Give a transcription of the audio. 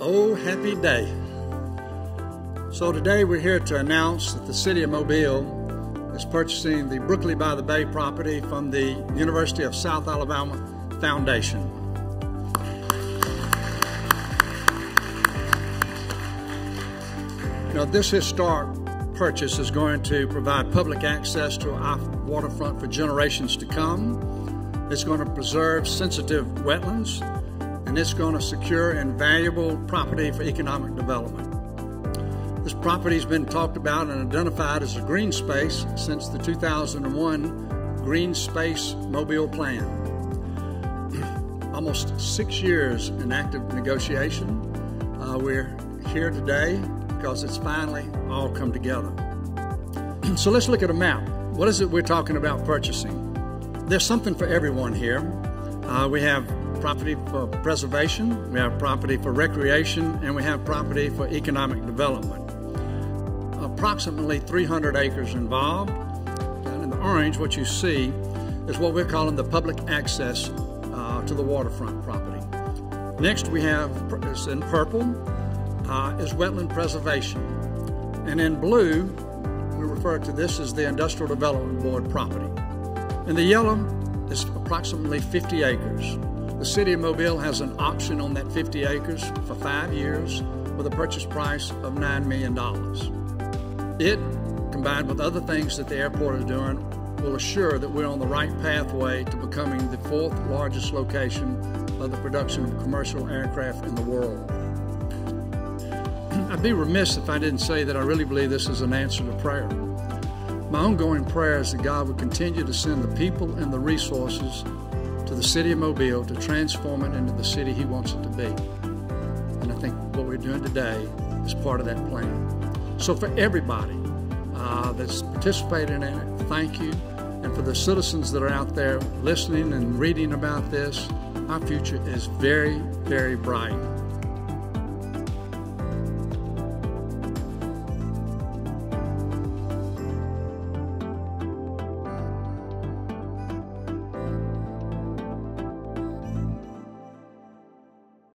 Oh, happy day. So today we're here to announce that the City of Mobile is purchasing the Brookley by the Bay property from the University of South Alabama Foundation. Now this historic purchase is going to provide public access to our waterfront for generations to come. It's going to preserve sensitive wetlands and it's going to secure invaluable property for economic development. This property has been talked about and identified as a green space since the 2001 Green Space Mobile Plan. Almost six years in active negotiation. Uh, we're here today because it's finally all come together. so let's look at a map. What is it we're talking about purchasing? There's something for everyone here. Uh, we have property for preservation, we have property for recreation, and we have property for economic development. Approximately 300 acres involved. Down in the orange, what you see is what we're calling the public access uh, to the waterfront property. Next, we have, is in purple, uh, is wetland preservation. And in blue, we refer to this as the Industrial Development Board property. In the yellow is approximately 50 acres. The City of Mobile has an option on that 50 acres for five years with a purchase price of $9 million. It, combined with other things that the airport is doing, will assure that we're on the right pathway to becoming the fourth largest location of the production of commercial aircraft in the world. I'd be remiss if I didn't say that I really believe this is an answer to prayer. My ongoing prayer is that God would continue to send the people and the resources to the city of Mobile to transform it into the city He wants it to be. And I think what we're doing today is part of that plan. So, for everybody uh, that's participated in it, thank you. And for the citizens that are out there listening and reading about this, our future is very, very bright.